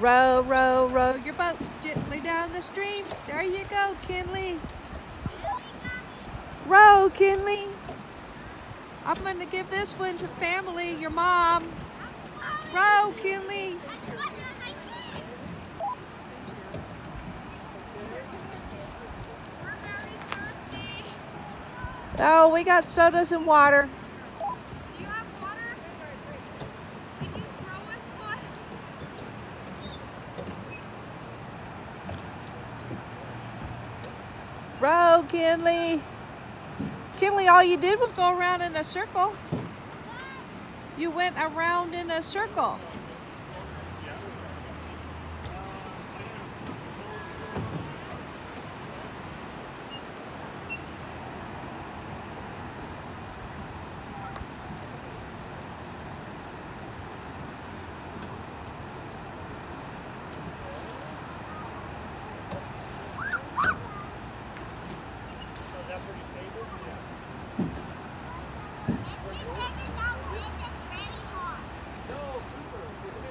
Row, row, row your boat gently down the stream. There you go, Kinley. Row, Kinley. I'm going to give this one to family, your mom. Row, Kinley. Oh, we got sodas and water. Do you have water? Can you throw us one? Row, Kinley. Kinley, all you did was go around in a circle. You went around in a circle. That's where you stayed?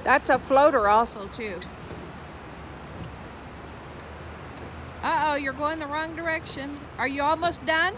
That's a floater also too. Uh-oh, you're going the wrong direction. Are you almost done?